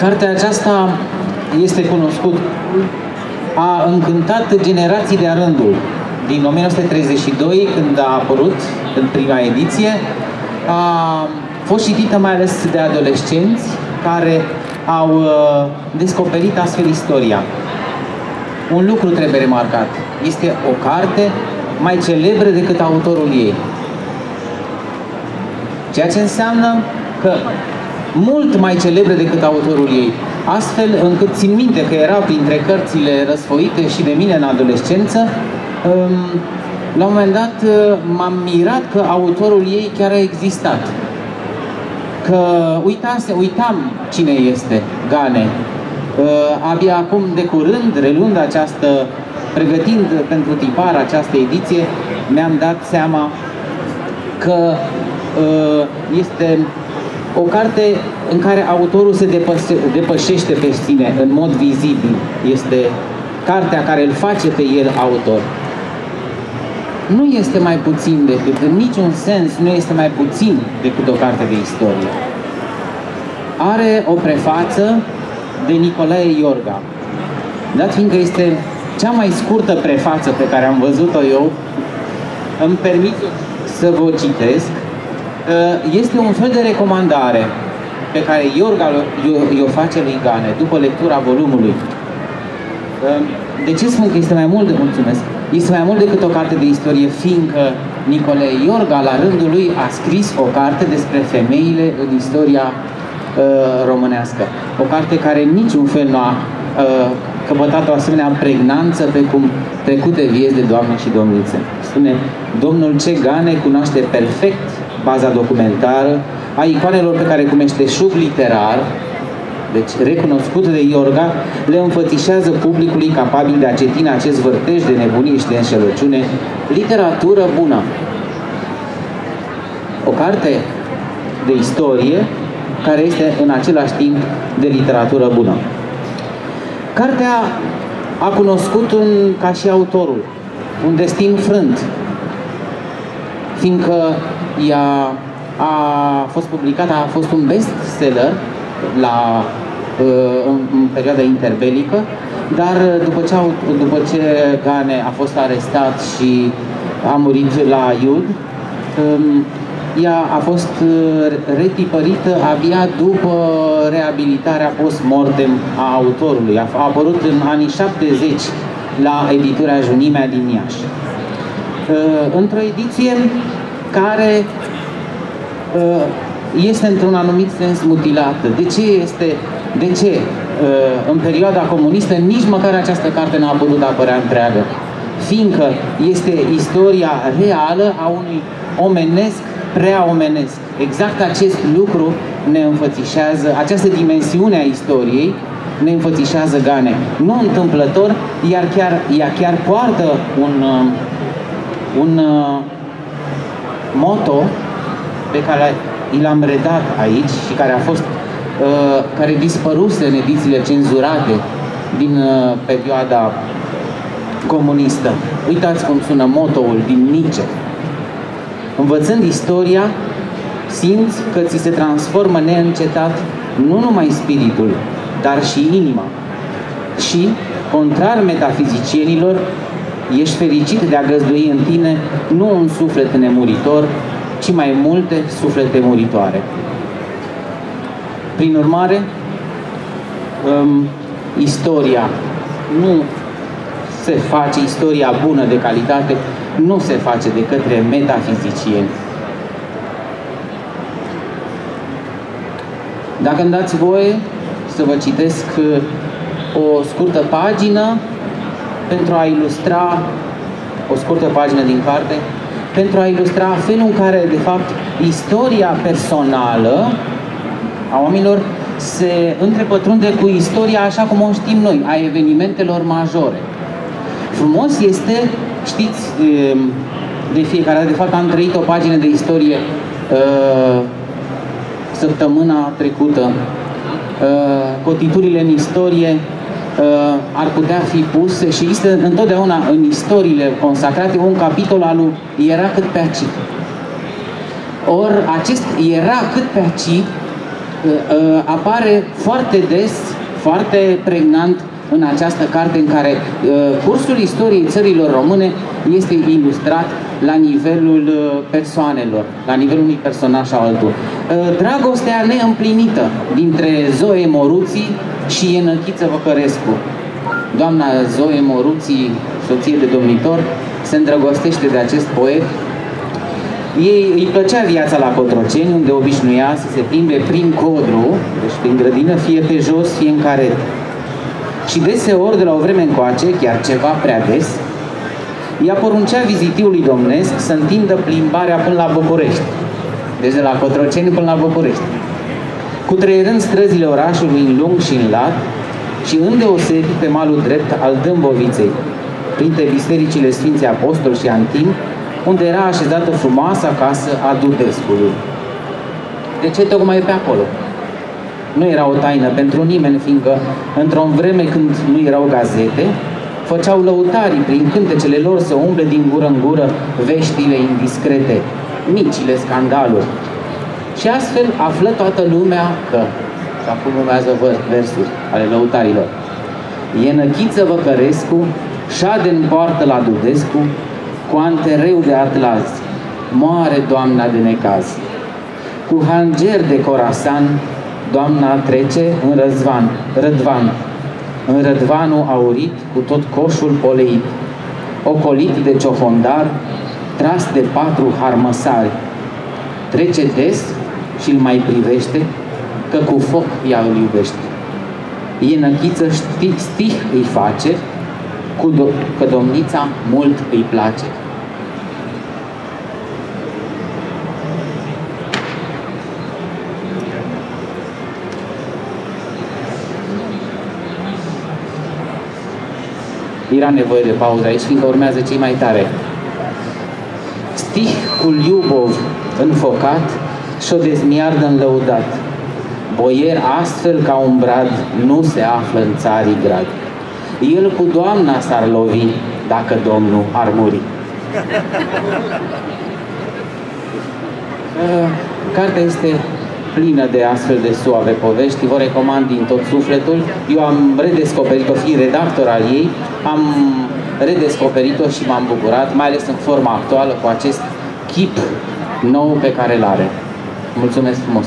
Cartea aceasta este cunoscut, a încântat generații de-a rândul. Din 1932, când a apărut în prima ediție, a fost citită mai ales de adolescenți care au uh, descoperit astfel istoria. Un lucru trebuie remarcat. Este o carte mai celebră decât autorul ei. Ceea ce înseamnă că mult mai celebră decât autorul ei. Astfel încât țin minte că era printre cărțile răsfoite și de mine în adolescență, um, la un moment dat uh, m-am mirat că autorul ei chiar a existat. Că uitase, uitam cine este Gane. Uh, abia acum de curând, relând această, pregătind pentru tipar această ediție, mi-am dat seama că uh, este o carte în care autorul se depăse, depășește pe sine în mod vizibil. Este cartea care îl face pe el autor. Nu este mai puțin decât, în niciun sens, nu este mai puțin decât o carte de istorie. Are o prefață de Nicolae Iorga. Dat fiindcă este cea mai scurtă prefață pe care am văzut-o eu, îmi permit să vă citesc Uh, este un fel de recomandare pe care Iorga o face lui Gane după lectura volumului. Uh, de ce spun că este mai mult de mulțumesc? Este mai mult decât o carte de istorie, fiindcă Nicolae Iorga, la rândul lui, a scris o carte despre femeile în istoria uh, românească. O carte care în niciun fel nu a uh, căpătat o asemenea pregnanță pe cum trecute vieți de Doamne și Domnițe. Spune, Domnul ce Gane cunoaște perfect baza documentară, a icoanelor pe care cu meșteșug literar, deci recunoscut de Iorga, le înfățișează publicului capabil de a citi acest vârtej de nebunie și de înșelăciune, literatură bună. O carte de istorie care este în același timp de literatură bună. Cartea a cunoscut un, ca și autorul un destin frânt, fiindcă ea a fost publicată, a fost un bestseller la, uh, în, în perioada interbelică, dar după ce, au, după ce Gane a fost arestat și a murit la Iud, um, ea a fost uh, retipărită abia după reabilitarea post-mortem a autorului. A apărut în anii 70 la editura Junimea din Iași. Uh, într-o ediție care uh, este într-un anumit sens mutilată. De ce este, de ce uh, în perioada comunistă nici măcar această carte n-a putut apărea întreagă? Fiindcă este istoria reală a unui omenesc prea omenesc. Exact acest lucru ne înfățișează, această dimensiune a istoriei ne înfățișează Gane. Nu întâmplător, iar chiar, ea chiar poartă un, uh, un moto pe care i l-am redat aici și care a fost uh, care dispăruse în edițiile cenzurate din uh, perioada comunistă. Uitați cum sună motoul din Nietzsche. Învățând istoria, simți că ți se transformă neîncetat nu numai spiritul, dar și inima. Și, contrar metafizicienilor, ești fericit de a găzdui în tine nu un suflet nemuritor, ci mai multe suflete muritoare. Prin urmare, um, istoria nu se face, istoria bună de calitate, nu se face de către metafizicieni. Dacă îmi dați voie să vă citesc uh, o scurtă pagină pentru a ilustra o scurtă pagină din carte, pentru a ilustra felul în care, de fapt, istoria personală a oamenilor se întrepătrunde cu istoria așa cum o știm noi, a evenimentelor majore. Frumos este, știți, de fiecare dată, de fapt am trăit o pagină de istorie uh, săptămâna trecută, uh, cotiturile în istorie Uh, ar putea fi puse și există întotdeauna în istoriile consacrate un capitol al lui era cât pe aici. Or, acest era cât pe aici uh, apare foarte des, foarte pregnant în această carte în care uh, cursul istoriei țărilor române este ilustrat la nivelul uh, persoanelor, la nivelul unui personaj sau altul. Uh, dragostea neîmplinită dintre Zoe Moruții și Enăchiță Văcărescu. Doamna Zoe Moruții, soție de domnitor, se îndrăgostește de acest poet. Ei îi plăcea viața la Cotroceni, unde obișnuia să se plimbe prin codru, deci prin grădină, fie pe jos, fie în caret. Și deseori, de la o vreme încoace, chiar ceva prea des, ea poruncea vizitiului domnesc să întindă plimbarea până la București. Deci de la Cotroceni până la București. Cu trăierând străzile orașului în lung și în lat și îndeosebi pe malul drept al Dâmboviței, printre bisericile Sfinții Apostol și Antin, unde era așezată frumoasa casă a Dudescului. De ce tocmai pe acolo? Nu era o taină pentru nimeni, fiindcă într-o vreme când nu erau gazete, făceau lăutarii prin cântecele lor să umble din gură în gură veștile indiscrete, micile scandaluri. Și astfel află toată lumea că, și acum urmează versuri ale lăutarilor, e năchiță Văcărescu, șade în poartă la Dudescu, cu antereu de atlaz, moare doamna de necaz. Cu hanger de corasan, doamna trece în răzvan, rădvan, în rădvanul aurit cu tot coșul poleit, ocolit de ciofondar, tras de patru harmăsari. Trece des și îl mai privește, că cu foc ea îl iubește. E năchiță stih, stih îi face, cu do- că domnița mult îi place. Era nevoie de pauză aici, fiindcă urmează cei mai tare. Stihul Iubov înfocat și-o dezmiardă înlăudat. Boier astfel ca un brad nu se află în țarii grad. El cu doamna s-ar lovi dacă Domnul ar muri. Uh, cartea este plină de astfel de suave povești, vă recomand din tot sufletul. Eu am redescoperit-o, fiind redactor al ei, am redescoperit-o și m-am bucurat, mai ales în forma actuală, cu acest chip nou pe care îl are. Mulțumesc frumos!